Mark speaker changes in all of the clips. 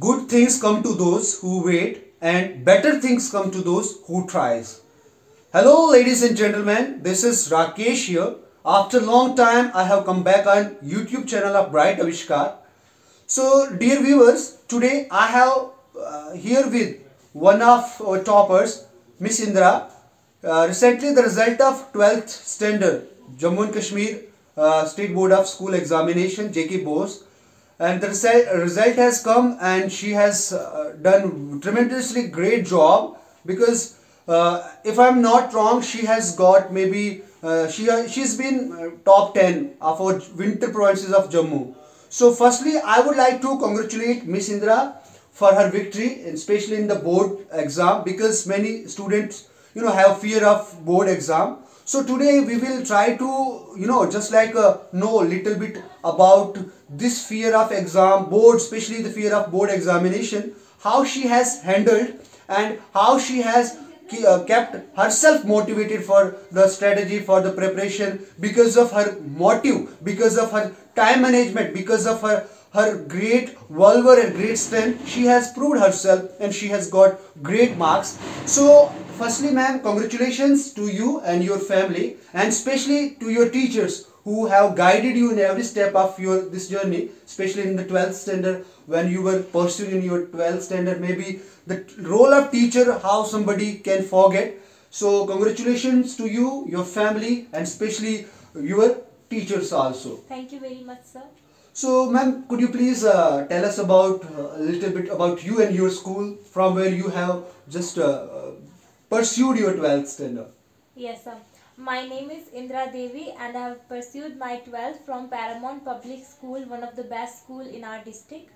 Speaker 1: good things come to those who wait and better things come to those who tries. Hello ladies and gentlemen, this is Rakesh here. After long time I have come back on YouTube channel of Bright Avishkar. So dear viewers, today I have uh, here with one of our toppers, Miss Indra. Uh, recently the result of 12th standard Jammu and Kashmir uh, State Board of School Examination JKBOSE and the result, has come and she has uh, done tremendously great job because uh, if I'm not wrong she has got maybe uh, she she's been uh, top 10 of our winter provinces of Jammu. So firstly I would like to congratulate Miss Indra for her victory especially in the board exam because many students you know have fear of board exam so today we will try to you know just like uh, know a little bit about this fear of exam board especially the fear of board examination how she has handled and how she has uh, kept herself motivated for the strategy for the preparation because of her motive because of her time management because of her her great valor and great strength. She has proved herself and she has got great marks. So firstly ma'am congratulations to you and your family and especially to your teachers who have guided you in every step of your this journey especially in the 12th standard when you were pursuing your 12th standard. Maybe the role of teacher how somebody can forget. So congratulations to you your family and especially your teachers also.
Speaker 2: Thank you very much sir.
Speaker 1: So ma'am could you please uh, tell us about uh, a little bit about you and your school from where you have just uh, pursued your 12th standard?
Speaker 2: Yes, sir. My name is Indra Devi and I have pursued my 12th from Paramount Public School, one of the best school in our district.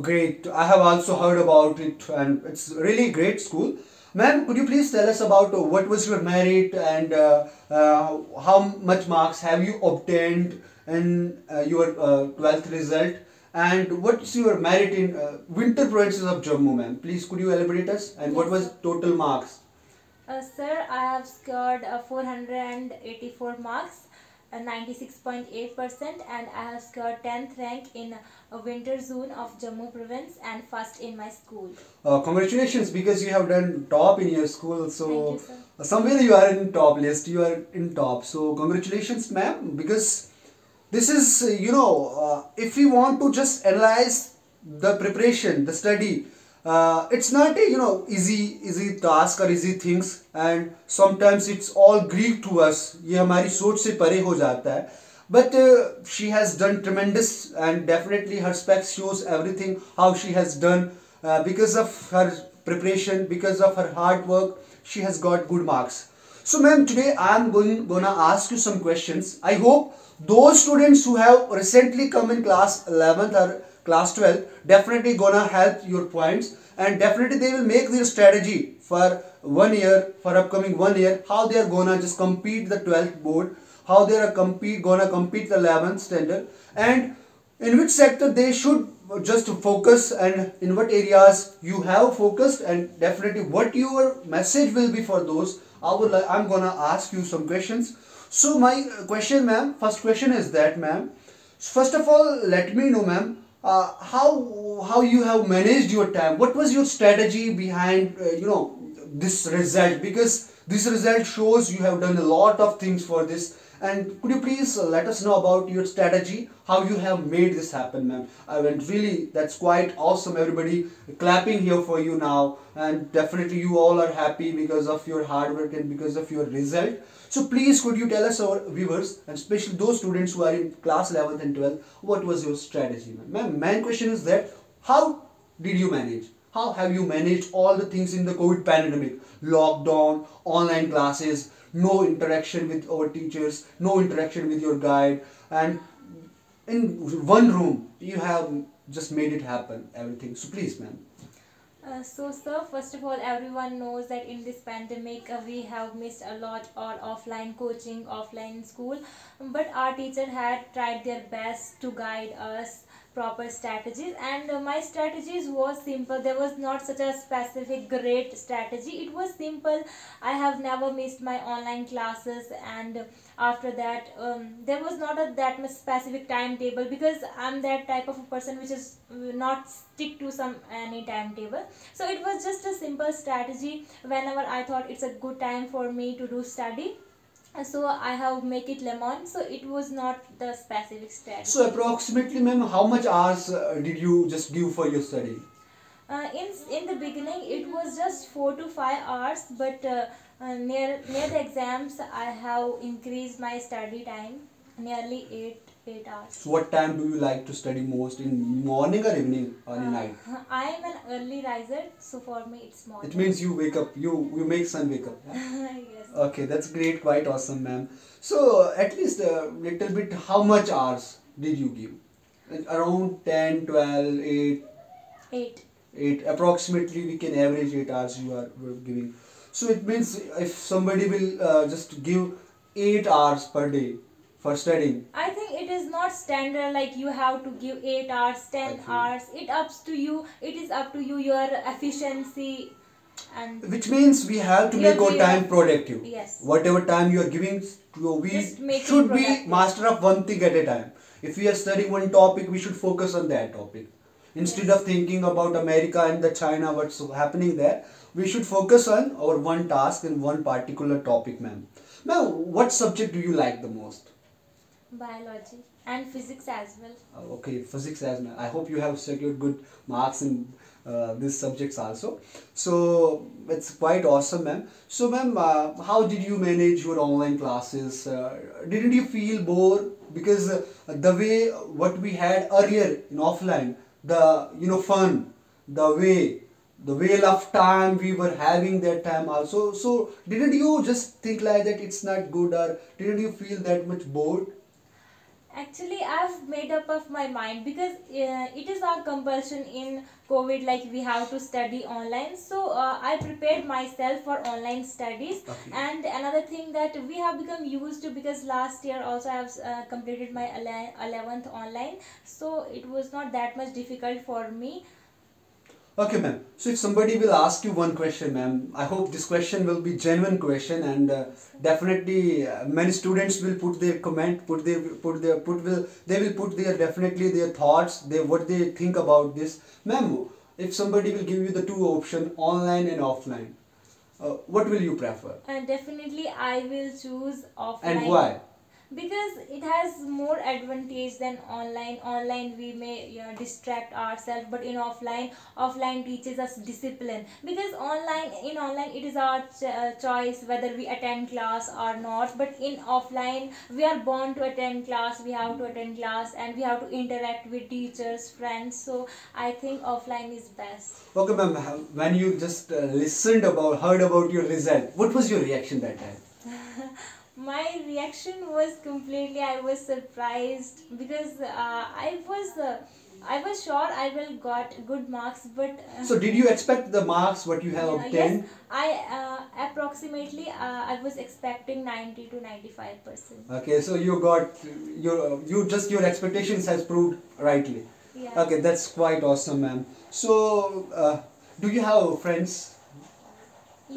Speaker 1: Great. I have also heard about it and it's really great school. Ma'am, could you please tell us about what was your merit and uh, uh, how much marks have you obtained in uh, your 12th uh, result? And what's your merit in uh, winter provinces of Jammu, ma'am? Please, could you elaborate us? And yes, what was total marks?
Speaker 2: Uh, sir, I have scored uh, 484 marks, 96.8% uh, and I have scored 10th rank in a winter zone of Jammu province and first in my school.
Speaker 1: Uh, congratulations because you have done top in your school.
Speaker 2: So
Speaker 1: you, somewhere you are in top list, you are in top. So congratulations ma'am because this is, you know, uh, if we want to just analyze the preparation, the study, uh, it's not a you know easy easy task or easy things and sometimes it's all Greek to us ये हमारी सोच से परे हो जाता है but uh, she has done tremendous and definitely her specs shows everything how she has done uh, because of her preparation because of her hard work she has got good marks so ma'am today I am going gonna ask you some questions I hope those students who have recently come in class 11th or class 12 definitely gonna help your points and definitely they will make their strategy for one year for upcoming one year how they are gonna just compete the 12th board how they are compete gonna compete the 11th standard and in which sector they should just focus and in what areas you have focused and definitely what your message will be for those I would like, I'm gonna ask you some questions. So my question ma'am first question is that ma'am first of all let me know ma'am uh, how how you have managed your time? What was your strategy behind uh, you know this result? Because this result shows you have done a lot of things for this. And could you please uh, let us know about your strategy how you have made this happen ma'am? I mean really that's quite awesome everybody clapping here for you now. And definitely you all are happy because of your hard work and because of your result so please could you tell us our viewers and especially those students who are in class 11th and 12th what was your strategy ma'am? main question is that how did you manage? How have you managed all the things in the COVID pandemic? Lockdown, online classes, no interaction with our teachers, no interaction with your guide and in one room you have just made it happen everything. So please ma'am.
Speaker 2: Uh, so sir first of all everyone knows that in this pandemic uh, we have missed a lot or offline coaching offline school. But our teacher had tried their best to guide us proper strategies. And uh, my strategies was simple. There was not such a specific great strategy. It was simple. I have never missed my online classes. And after that um, there was not a that much specific timetable because i'm that type of a person which is uh, not stick to some any timetable. So it was just a simple strategy whenever i thought it's a good time for me to do study. uh, so i have make it lemon so it was not the specific strategy
Speaker 1: So approximately, ma'am, how much hours uh, did you just give for your study?
Speaker 2: uh, in in the beginning it was just 4 to 5 hours but uh, uh, near near the exams i have increased my study time nearly 8 8 hours
Speaker 1: So what time do you like to study most? In morning or evening or in night?
Speaker 2: Uh, i am an early riser so for me it's morning
Speaker 1: It means you wake up, you you make sun wake up. yeah?
Speaker 2: yes
Speaker 1: Okay, that's great, quite awesome, ma'am. So at least a little bit, how much hours did you give? Like around 10, 12, 8,
Speaker 2: 8
Speaker 1: 8 approximately we can average 8 hours you are giving so it means if somebody will uh, just give 8 hours per day for studying
Speaker 2: I think not standard like you have to give 8 hours, 10
Speaker 1: Okay.
Speaker 2: hours. It ups to you. It is up to you your efficiency and
Speaker 1: which means we have to make our time productive
Speaker 2: yes.
Speaker 1: whatever time you are giving to we
Speaker 2: Just make it
Speaker 1: should be master of one thing at a time if we are studying one topic we should focus on that topic instead
Speaker 2: Yes.
Speaker 1: of thinking about america and the china what's happening there we should focus on our one task in one particular topic ma'am now what subject do you like the most
Speaker 2: biology and physics as well.
Speaker 1: Uh, okay physics as well. i hope you have secured good marks in uh, these subjects also. So it's quite awesome ma'am. So ma'am uh, how did you manage your online classes? Uh, didn't you feel bored? Because uh, the way what we had earlier in offline the you know fun the way the wheel of time we were having that time also. So didn't you just think like that it's not good or didn't you feel that much bored
Speaker 2: Actually, I've made up of my mind because uh, it is our compulsion in COVID, like we have to study online. So uh, I prepared myself for online studies.
Speaker 1: Okay.
Speaker 2: And another thing that we have become used to because last year also I have uh, completed my 11th online. So it was not that much difficult for me.
Speaker 1: Okay, ma'am. So if somebody will ask you one question, ma'am, I hope this question will be genuine question, and uh, definitely uh, many students will put their comment, put their put their put will they will put their definitely their thoughts, they what they think about this, ma'am. If somebody will give you the two option, online and offline, uh, what will you prefer,
Speaker 2: And definitely I will choose offline.
Speaker 1: and why?
Speaker 2: Because it has more advantage than online online we may you know, distract ourselves but in offline offline teaches us discipline because online in online it is our ch- uh, choice whether we attend class or not but in offline we are born to attend class we have to attend class and we have to interact with teachers friends so i think offline is best
Speaker 1: Okay, ma'am. When you just uh, listened about, heard about your result, what was your reaction that time?
Speaker 2: my reaction was completely i was surprised because uh, i was uh, i was sure i will got good marks but uh,
Speaker 1: So did you expect the marks what you have obtained?
Speaker 2: yes i uh, approximately uh, i was expecting 90 to 95 percent
Speaker 1: Okay, so you got your you just your expectations has proved rightly.
Speaker 2: yeah
Speaker 1: Okay, that's quite awesome, ma'am. So, uh, do you have friends.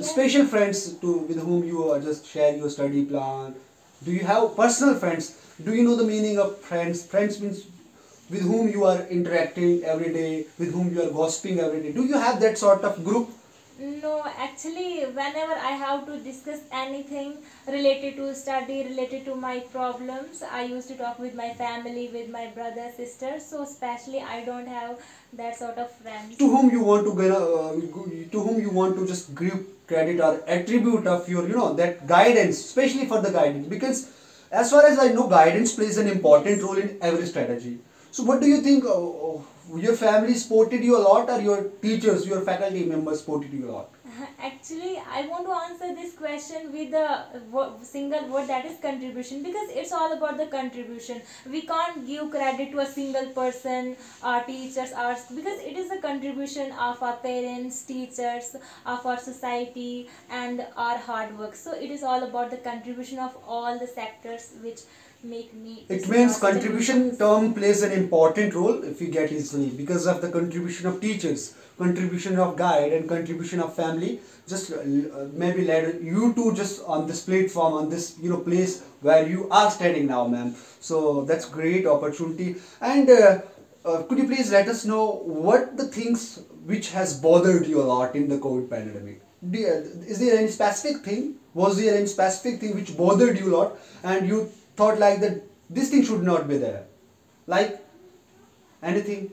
Speaker 1: Special friends to with whom you uh, just share your study plan? Do you have personal friends? Do you know the meaning of friends? Friends means with whom you are interacting every day, with whom you are gossiping every day. Do you have that sort of group?
Speaker 2: No, actually, whenever I have to discuss anything related to study, related to my problems, I used to talk with my family, with my brother, sister. So, especially, I don't have that sort of friends.
Speaker 1: to whom you want to get uh, to whom you want to just give credit or attribute of your you know that guidance especially for the guidance because as far as i know guidance plays an important role in every strategy so what do you think uh, uh, your family supported you a lot or your teachers your faculty members supported you a lot
Speaker 2: Actually, I want to answer this question with a single word that is contribution because it's all about the contribution. We can't give credit to a single person, our teachers, ours because it is a contribution of our parents, teachers, of our society, and our hard work. So it is all about the contribution of all the sectors which make me
Speaker 1: It means
Speaker 2: is not such a
Speaker 1: contribution term plays an important role if you get easily because of the contribution of teachers, contribution of guide, and contribution of family. Just uh, maybe let you two just on this platform, on this you know place where you are standing now, ma'am. So that's great opportunity. And uh, uh, could you please let us know what the things which has bothered you a lot in the COVID pandemic? You- Is there any specific thing? Was there any specific thing which bothered you a lot, and you thought like that this thing should not be there? Like anything?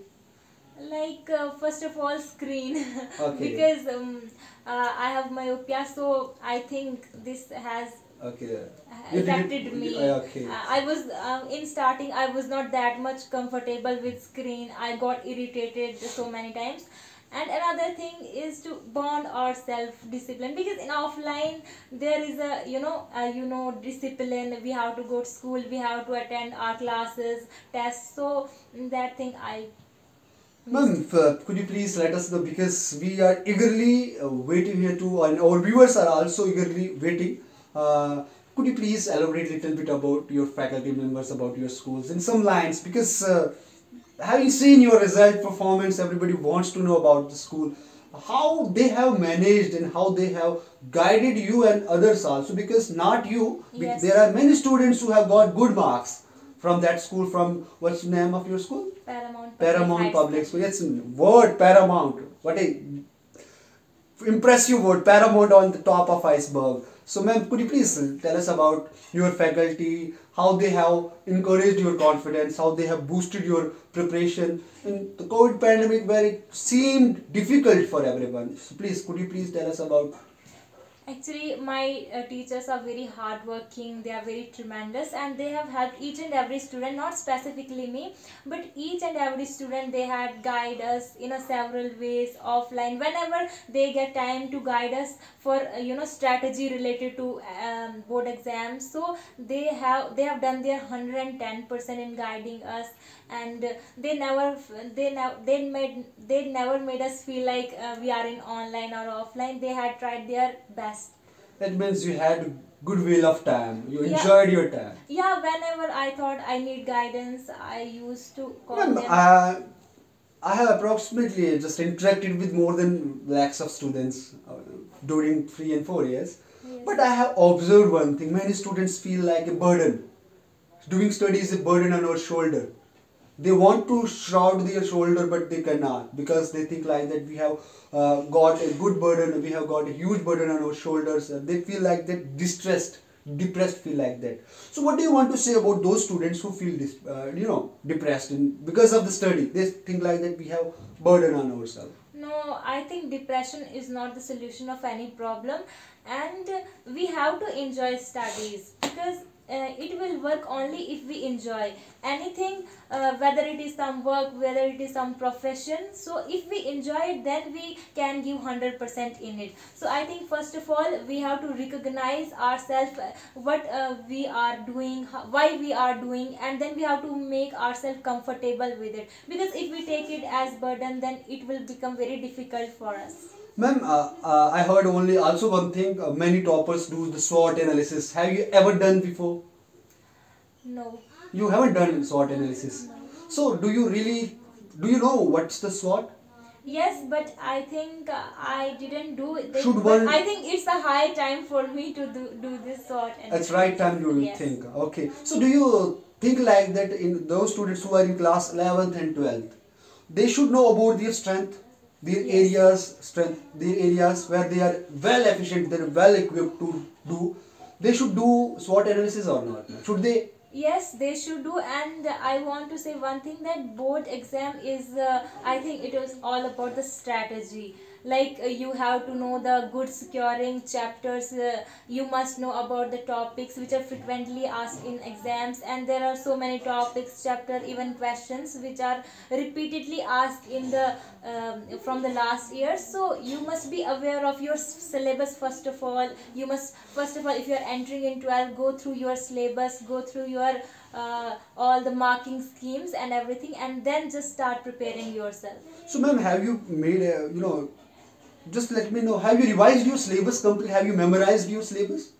Speaker 2: like uh, first of all screen
Speaker 1: Okay.
Speaker 2: because um, uh, i have myopia so i think this has
Speaker 1: Okay.
Speaker 2: affected me
Speaker 1: uh, Okay.
Speaker 2: Uh, i was um, in starting i was not that much comfortable with screen i got irritated so many times and another thing is to bond our self discipline because in offline there is a you know uh, you know discipline we have to go to school we have to attend our classes tests so that thing i
Speaker 1: Ma'am, uh, could you please let us know because we are eagerly uh, waiting here too, and our viewers are also eagerly waiting. Uh, could you please elaborate a little bit about your faculty members, about your schools, in some lines? Because uh, having seen your result performance, everybody wants to know about the school, how they have managed and how they have guided you and others also. Because not you,
Speaker 2: Yes.
Speaker 1: there are many students who have got good marks from that school. From what's the name of your school?
Speaker 2: Paramount
Speaker 1: Paramount
Speaker 2: High
Speaker 1: Public School. Yes, word Paramount. What a impressive word. Paramount on the top of iceberg. So, ma'am, could you please tell us about your faculty, how they have encouraged your confidence, how they have boosted your preparation in the COVID pandemic, where it seemed difficult for everyone. So, please, could you please tell us about?
Speaker 2: Actually, my uh, teachers are very hardworking. They are very tremendous, and they have helped each and every student. Not specifically me, but each and every student. They had guide us in a several ways offline. Whenever they get time to guide us for uh, you know strategy related to um, board exams, so they have they have done their hundred and ten percent in guiding us, and they never they never they made they never made us feel like uh, we are in online or offline. They had tried their best.
Speaker 1: That means you had good wheel of time. You
Speaker 2: Yeah.
Speaker 1: enjoyed your time.
Speaker 2: Yeah, whenever I thought I need guidance, I used to call them.
Speaker 1: uh, I have approximately just interacted with more than lakhs of students uh, during three and four years.
Speaker 2: Yes.
Speaker 1: But I have observed one thing: many students feel like a burden. Doing study is a burden on our shoulder. They want to shroud their shoulder, but they cannot because they think like that we have uh, got a good burden, we have got a huge burden on our shoulders. They feel like that distressed, depressed, feel like that. So, what do you want to say about those students who feel dis- uh, you know depressed because of the study? They think like that we have burden on ourselves.
Speaker 2: No, I think depression is not the solution of any problem, and we have to enjoy studies because uh, it will work only if we enjoy anything, uh, whether it is some work, whether it is some profession. So, if we enjoy it, then we can give 100% in it. So, I think first of all, we have to recognize ourselves, uh, what uh, we are doing, why we are doing, and then we have to make ourselves comfortable with it. Because if we take it as burden, then it will become very difficult for us.
Speaker 1: Ma'am, uh, uh, I heard only also one thing. Uh, many toppers do the SWOT analysis. Have you ever done before?
Speaker 2: No.
Speaker 1: You haven't done SWOT analysis. So, do you really do you know what's the SWOT?
Speaker 2: Yes, but I think uh, I didn't do it.
Speaker 1: Should one-
Speaker 2: I think it's a high time for me to do, do this SWOT. And
Speaker 1: That's right time you will
Speaker 2: Yes.
Speaker 1: think. Okay. So, do you think like that in those students who are in class 11th and 12th, they should know about their strength, their
Speaker 2: Yes.
Speaker 1: areas, strength, their areas where they are well efficient, they're well equipped to do. They should do SWOT analysis or not? Should they?
Speaker 2: Yes, they should do, and I want to say one thing that board exam is. Uh, I think it was all about the strategy. Like uh, you have to know the good securing chapters. Uh, you must know about the topics which are frequently asked in exams, and there are so many topics, chapter, even questions which are repeatedly asked in the um, from the last year. So you must be aware of your syllabus first of all. You must first of all, if you are entering in 12, go through your syllabus, go through your uh, all the marking schemes and everything, and then just start preparing yourself.
Speaker 1: So, ma'am, have you made a, you know, just let me know, have you revised your syllabus completely? Have you memorized your syllabus?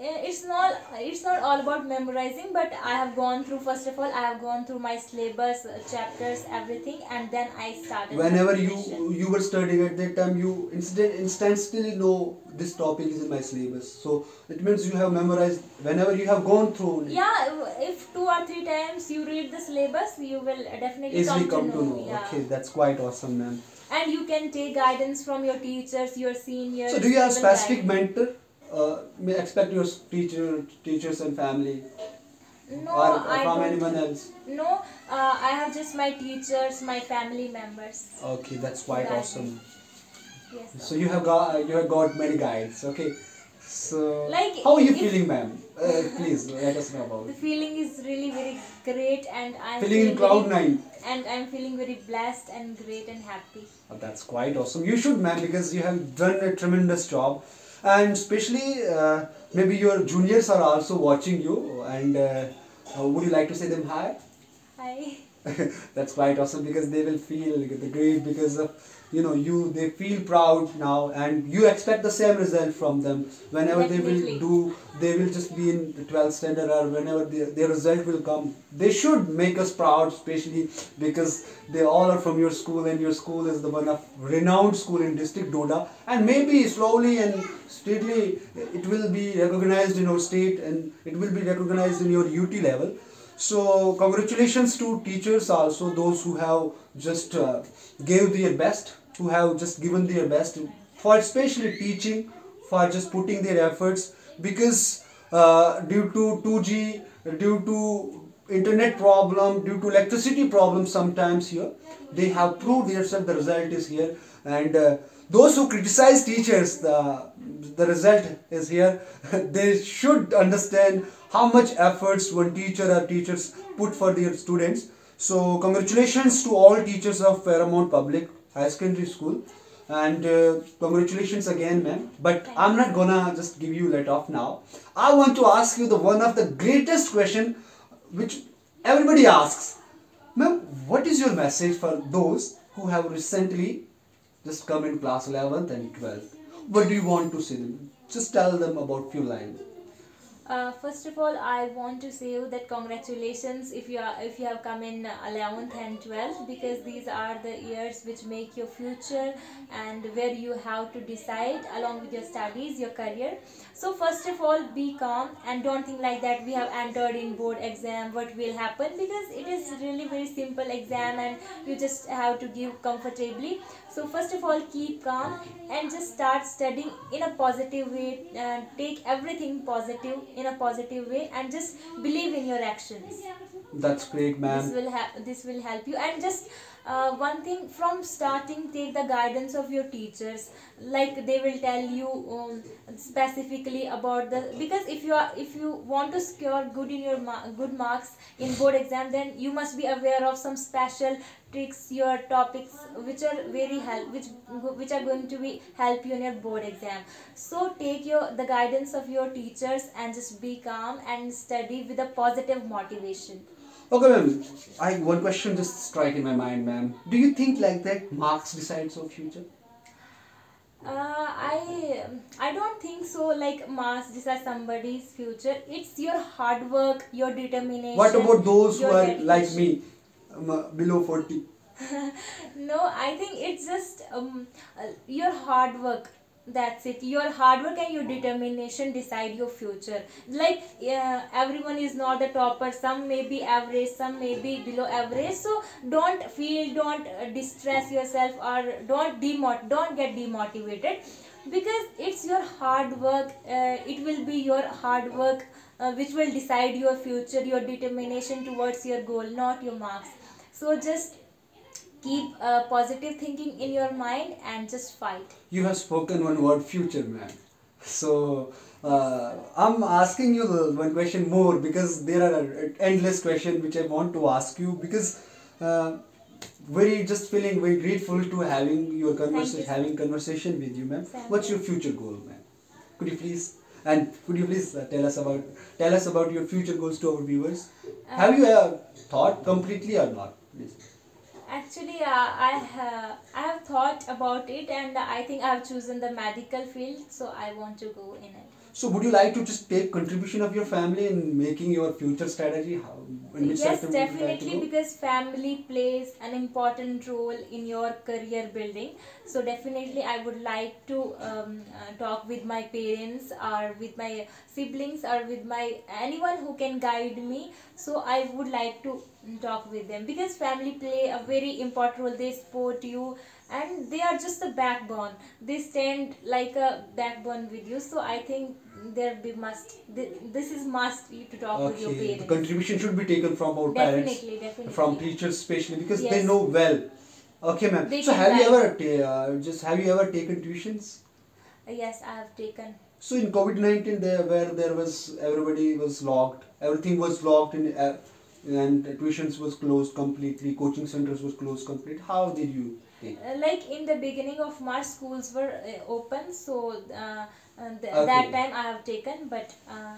Speaker 2: It's not it's not all about memorizing but i have gone through first of all i have gone through my syllabus uh, chapters everything and then i started
Speaker 1: Whenever you you were studying at that time, you instant instantly know this topic is in my syllabus. So it means you have memorized. Whenever you have gone through,
Speaker 2: yeah if two or three times you read the syllabus you will definitely
Speaker 1: easily
Speaker 2: come,
Speaker 1: come to know.
Speaker 2: yeah.
Speaker 1: Okay, that's quite awesome, ma'am.
Speaker 2: And you can take guidance from your teachers your seniors
Speaker 1: So do you have specific mentor? Uh, expect your teacher, teachers and family,
Speaker 2: no
Speaker 1: or
Speaker 2: i
Speaker 1: from
Speaker 2: don't
Speaker 1: anyone else?
Speaker 2: no uh, i have just my teachers my family members
Speaker 1: Okay, that's quite
Speaker 2: Guide
Speaker 1: awesome.
Speaker 2: yes
Speaker 1: So you have got you have got many guides. Okay, so
Speaker 2: Like,
Speaker 1: how are you feeling, ma'am? Uh, please let us know about. It.
Speaker 2: The feeling is really very great and i'm
Speaker 1: Feeling in cloud
Speaker 2: very,
Speaker 1: nine.
Speaker 2: and i'm feeling very blessed and great and happy
Speaker 1: Oh, that's quite awesome. You should, ma'am, because you have done a tremendous job, and especially uh, maybe your juniors are also watching you. And uh, uh, would you like to say them hi?
Speaker 2: hi
Speaker 1: that's quite awesome because they will feel the great because of you know you they feel proud now and you expect the same result from them. Whenever they will do they will just be in the 12th standard or whenever the, their result will come. They should make us proud especially because they all are from your school and your school is the one of renowned school in district doda and maybe slowly and steadily it will be recognized in our state and it will be recognized in your ut level. So congratulations to teachers also those who have just uh, gave their best, who have just given their best for especially teaching, for just putting their efforts because uh, due to 2G, due to internet problem, due to electricity problem sometimes here, they have proved themselves the result is here. And uh, those who criticize teachers the the result is here. They should understand how much efforts one teacher or teachers put for their students. So congratulations to all teachers of Paramount Public High Secondary School. And uh, congratulations again ma'am. But i'm not gonna just give you let off now. I want to ask you the one of the greatest question which everybody asks. Ma'am what is your message for those who have recently just come in class 11th and 12th what do you want to say them? Just tell them about few lines
Speaker 2: Uh, first of all, I want to say you that congratulations if you are if you have come in uh, 11th and 12th because these are the years which make your future and where you have to decide along with your studies, your career. So first of all, be calm and don't think like that we have entered in board exam. What will happen because it is really very simple exam and you just have to give comfortably. So first of all, keep calm and just start studying in a positive way. And take everything positive in a positive way and just believe in your actions.
Speaker 1: that's great
Speaker 2: This will help. This will help you. And just uh, one thing from starting, take the guidance of your teachers. Like they will tell you um, specifically about the because if you are if you want to score good in your ma- good marks in board exam, then you must be aware of some special tricks your topics which are very help which which are going to be help you in your board exam so take your the guidance of your teachers and just be calm and study with a positive motivation
Speaker 1: okay ma'am. I one question just strike in my mind ma'am. Do you think like that marks decides our future?
Speaker 2: Uh, i i don't think so. Like marks decide somebody's future. It's your hard work your determination
Speaker 1: what about those who are like me um, uh, below 40
Speaker 2: no i think it's just um, uh, your hard work that's it. Your hard work and your determination decide your future. Like uh, everyone is not the topper. Some may be average some may be below average. So don't feel don't uh, distress yourself or don't demot don't get demotivated because it's your hard work uh, it will be your hard work uh, which will decide your future your determination towards your goal not your marks. So just keep uh, positive thinking in your mind and just fight.
Speaker 1: You have spoken one word future man. So uh, i'm asking you one question more because there are endless questions which i want to ask you because uh, very just feeling very grateful to having your conversation
Speaker 2: sir.
Speaker 1: having conversation with you ma'am. What's your future goal ma'am? Could you please and could you please uh, tell us about tell us about your future goals to our viewers? Have you uh, thought completely or not please
Speaker 2: actually uh, i ha- i have thought about it and i think i have chosen the medical field so i want to go in it
Speaker 1: So would you like to just take contribution of your family in making your future strategy? How,
Speaker 2: yes
Speaker 1: would like
Speaker 2: definitely because family plays an important role in your career building. So definitely i would like to um, uh, talk with my parents or with my siblings or with my anyone who can guide me. So i would like to talk with them because family play a very important role. They support you and they are just the backbone they stand like a backbone with you so i think there be must thi- this is must to talk with your
Speaker 1: Okay, the contribution should be taken from our parents,
Speaker 2: Definitely, definitely.
Speaker 1: from teachers especially because they know well. Okay, ma'am. So have you ever uh, just have you ever taken tuitions?
Speaker 2: Yes, I have taken.
Speaker 1: So in COVID nineteen, there where there was everybody was locked, everything was locked in, uh, and tuitions was closed completely, coaching centers was closed completely. How did you?
Speaker 2: Uh, like in the beginning of March, schools were uh, open, so uh, uh, th-
Speaker 1: Okay.
Speaker 2: that time I have taken, but uh,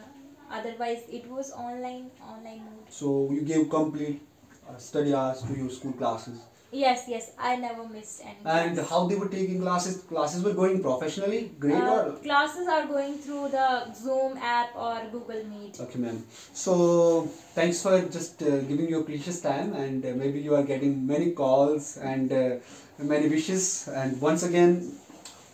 Speaker 2: otherwise it was online, online mode.
Speaker 1: So you gave complete uh, study hours to your school classes.
Speaker 2: Yes, yes, I never missed any.
Speaker 1: And
Speaker 2: class.
Speaker 1: how they were taking classes? Classes were going professionally, great
Speaker 2: Uh,
Speaker 1: or
Speaker 2: classes are going through the Zoom app or Google Meet.
Speaker 1: Okay, ma'am. So, thanks for just uh, giving your precious time, and uh, maybe you are getting many calls and uh, many wishes. And once again,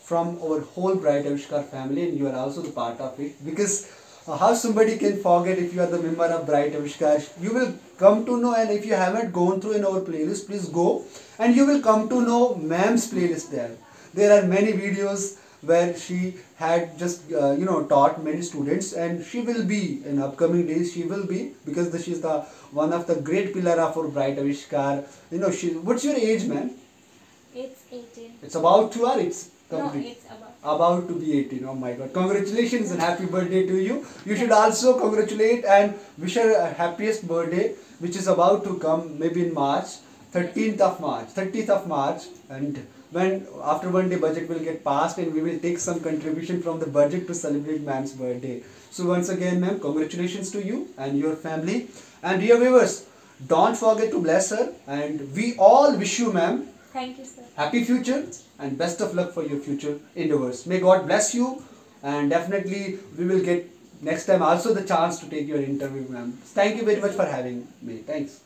Speaker 1: from our whole Bright Avishkar family, and you are also the part of it because how somebody can forget if you are the member of Bright Avishkar? You will come to know, and if you haven't gone through in our playlist, please go, and you will come to know ma'am's playlist there. There are many videos where she had just uh, you know taught many students and she will be in upcoming days she will be because the, is the one of the great pillar of our bright avishkar you know she what's your age man
Speaker 2: 18.
Speaker 1: it's about to or it's
Speaker 2: No,
Speaker 1: complete.
Speaker 2: it's about.
Speaker 1: about to be 18 oh my god. Congratulations and happy birthday to you. You should also congratulate and wish her a happiest birthday which is about to come maybe in march 13th of march 30th of march. And when after one day budget will get passed and we will take some contribution from the budget to celebrate ma'am's birthday. So once again ma'am congratulations to you and your family. And dear viewers don't forget to bless her. And we all wish you ma'am
Speaker 2: Thank you, sir.
Speaker 1: happy future and best of luck for your future endeavors. May god bless you and definitely we will get next time also the chance to take your interview ma'am. Thank you very much for having me. Thanks